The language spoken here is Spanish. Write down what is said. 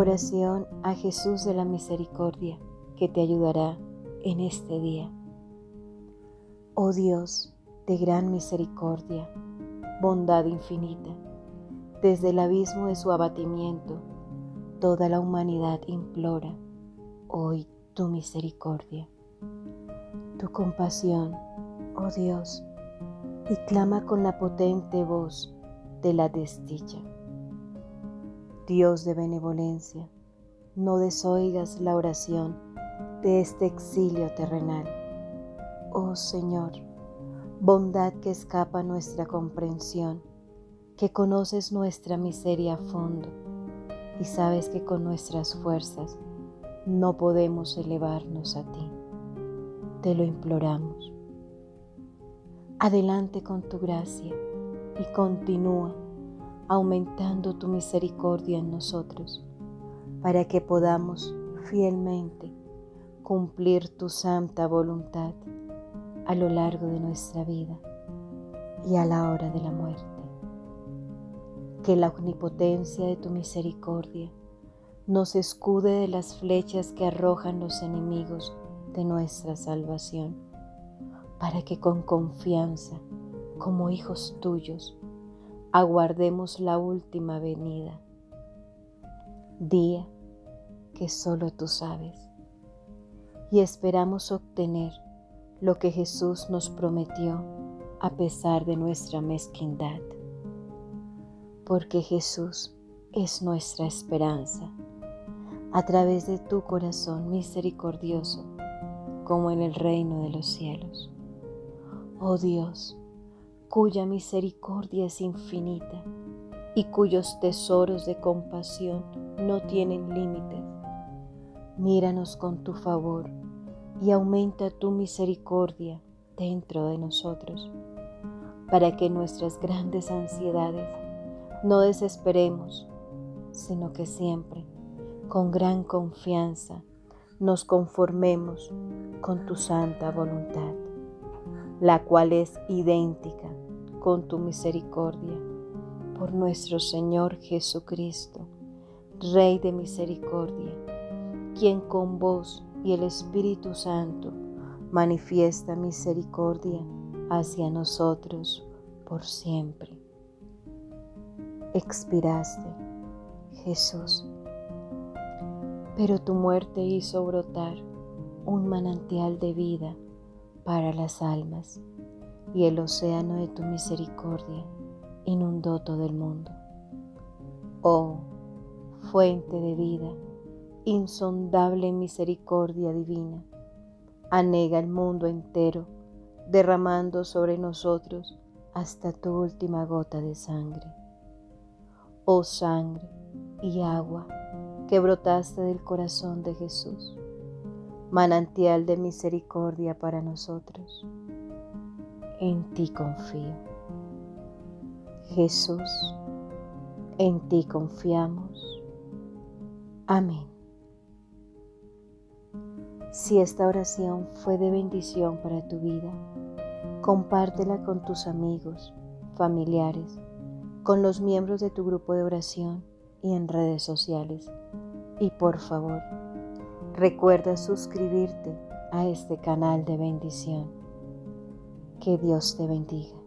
Oración a Jesús de la Misericordia que te ayudará en este día. Oh Dios de gran misericordia, bondad infinita, desde el abismo de su abatimiento, toda la humanidad implora hoy tu misericordia. Tu compasión, oh Dios, y clama con la potente voz de la desdicha. Dios de benevolencia, no desoigas la oración de este exilio terrenal. Oh Señor, bondad que escapa nuestra comprensión, que conoces nuestra miseria a fondo y sabes que con nuestras fuerzas no podemos elevarnos a ti. Te lo imploramos. Adelante con tu gracia y continúa aumentando tu misericordia en nosotros, para que podamos fielmente cumplir tu santa voluntad a lo largo de nuestra vida y a la hora de la muerte. Que la omnipotencia de tu misericordia nos escude de las flechas que arrojan los enemigos de nuestra salvación, para que con confianza, como hijos tuyos, aguardemos la última venida, día que solo tú sabes, y esperamos obtener lo que Jesús nos prometió a pesar de nuestra mezquindad, porque Jesús es nuestra esperanza. A través de tu corazón misericordioso, como en el reino de los cielos. Oh Dios, cuya misericordia es infinita y cuyos tesoros de compasión no tienen límites, míranos con tu favor y aumenta tu misericordia dentro de nosotros, para que nuestras grandes ansiedades no desesperemos, sino que siempre con gran confianza nos conformemos con tu santa voluntad, la cual es idéntica con tu misericordia. Por nuestro Señor Jesucristo, Rey de misericordia, quien con vos y el Espíritu Santo manifiesta misericordia hacia nosotros por siempre. Expiraste, Jesús. Pero tu muerte hizo brotar un manantial de vida para las almas y el océano de tu misericordia inundó todo el mundo. Oh, fuente de vida, insondable misericordia divina, anega el mundo entero, derramando sobre nosotros hasta tu última gota de sangre. Oh sangre y agua, que brotaste del corazón de Jesús, manantial de misericordia para nosotros. En ti confío. Jesús, en ti confiamos. Amén. Si esta oración fue de bendición para tu vida, compártela con tus amigos, familiares, con los miembros de tu grupo de oración y en redes sociales. Y por favor, recuerda suscribirte a este canal de bendición. Que Dios te bendiga.